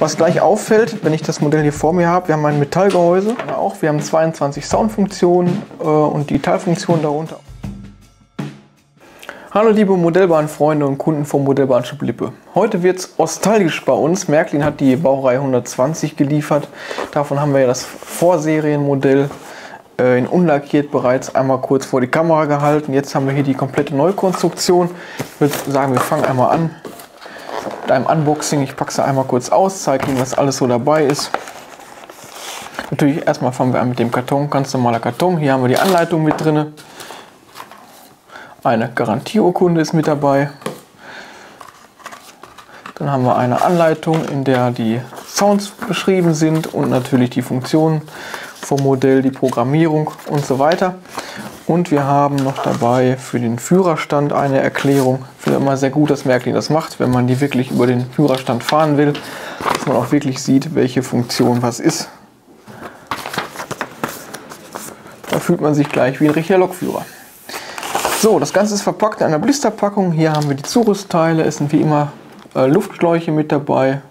Was gleich auffällt, wenn ich das Modell hier vor mir habe, wir haben ein Metallgehäuse, auch wir haben 22 Soundfunktionen äh, und die Teilfunktionen darunter. Hallo liebe Modellbahnfreunde und Kunden vom Modellbahnshop Lippe. Heute wird es nostalgisch bei uns. Märklin hat die Baureihe 120 geliefert. Davon haben wir ja das Vorserienmodell äh, in unlackiert bereits einmal kurz vor die Kamera gehalten. Jetzt haben wir hier die komplette Neukonstruktion. Ich würde sagen, wir fangen einmal an einem Unboxing. Ich packe sie einmal kurz aus, zeige Ihnen, was alles so dabei ist. Natürlich erstmal fangen wir an mit dem Karton, ganz normaler Karton. Hier haben wir die Anleitung mit drin. Eine Garantieurkunde ist mit dabei. Dann haben wir eine Anleitung, in der die Sounds beschrieben sind und natürlich die Funktionen vom Modell, die Programmierung und so weiter. Und wir haben noch dabei für den Führerstand eine Erklärung. Ich finde immer sehr gut, dass Märklin das macht, wenn man die wirklich über den Führerstand fahren will, dass man auch wirklich sieht, welche Funktion was ist. Da fühlt man sich gleich wie ein richtiger Lokführer. So, das Ganze ist verpackt in einer Blisterpackung. Hier haben wir die Zurüstteile. Es sind wie immer äh, Luftschläuche mit dabei,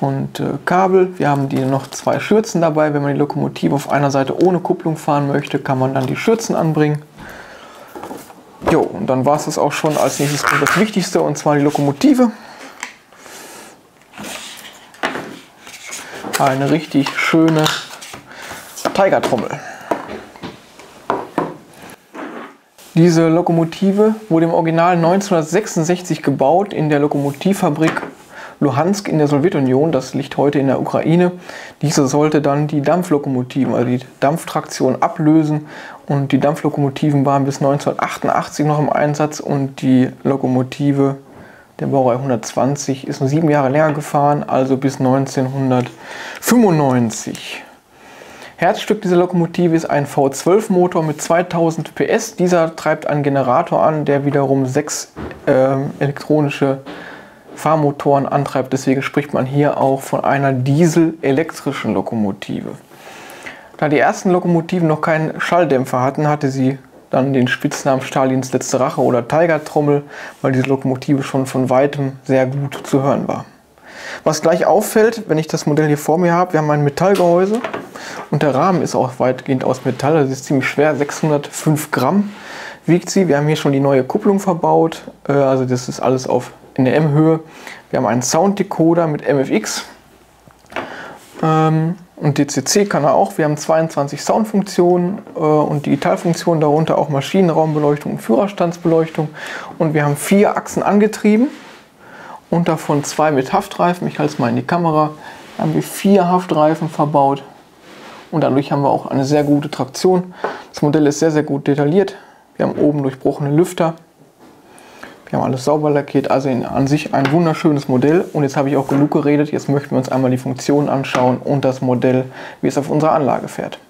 und äh, Kabel. Wir haben die noch zwei Schürzen dabei. Wenn man die Lokomotive auf einer Seite ohne Kupplung fahren möchte, kann man dann die Schürzen anbringen. Jo, und dann war es das auch schon. Als nächstes kommt das Wichtigste und zwar die Lokomotive. Eine richtig schöne Tigertrommel. Diese Lokomotive wurde im Original 1966 gebaut in der Lokomotivfabrik Luhansk in der Sowjetunion, das liegt heute in der Ukraine. Diese sollte dann die Dampflokomotiven, also die Dampftraktion ablösen und die Dampflokomotiven waren bis 1988 noch im Einsatz und die Lokomotive der Baureihe 120 ist nur sieben Jahre länger gefahren, also bis 1995. Herzstück dieser Lokomotive ist ein V12-Motor mit 2000 PS. Dieser treibt einen Generator an, der wiederum sechs äh, elektronische Fahrmotoren antreibt. Deswegen spricht man hier auch von einer dieselelektrischen Lokomotive. Da die ersten Lokomotiven noch keinen Schalldämpfer hatten, hatte sie dann den Spitznamen Stalins letzte Rache oder Tigertrommel, weil diese Lokomotive schon von weitem sehr gut zu hören war. Was gleich auffällt, wenn ich das Modell hier vor mir habe, wir haben ein Metallgehäuse und der Rahmen ist auch weitgehend aus Metall, also ist ziemlich schwer, 605 Gramm wiegt sie. Wir haben hier schon die neue Kupplung verbaut, äh, also das ist alles auf in der M-Höhe. Wir haben einen Sounddecoder mit MFX ähm, und DCC kann er auch. Wir haben 22 Soundfunktionen äh, und Digitalfunktionen, darunter auch Maschinenraumbeleuchtung und Führerstandsbeleuchtung. Und wir haben vier Achsen angetrieben und davon zwei mit Haftreifen. Ich halte es mal in die Kamera. Da haben wir vier Haftreifen verbaut und dadurch haben wir auch eine sehr gute Traktion. Das Modell ist sehr, sehr gut detailliert. Wir haben oben durchbrochene Lüfter wir haben alles sauber lackiert, also in, an sich ein wunderschönes Modell. Und jetzt habe ich auch genug geredet, jetzt möchten wir uns einmal die Funktionen anschauen und das Modell, wie es auf unserer Anlage fährt.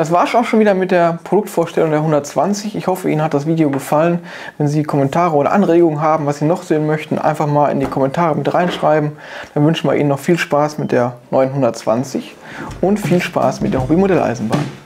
Das war auch schon wieder mit der Produktvorstellung der 120. Ich hoffe, Ihnen hat das Video gefallen. Wenn Sie Kommentare oder Anregungen haben, was Sie noch sehen möchten, einfach mal in die Kommentare mit reinschreiben. Dann wünschen wir Ihnen noch viel Spaß mit der neuen 120 und viel Spaß mit der Hobbymodelleisenbahn.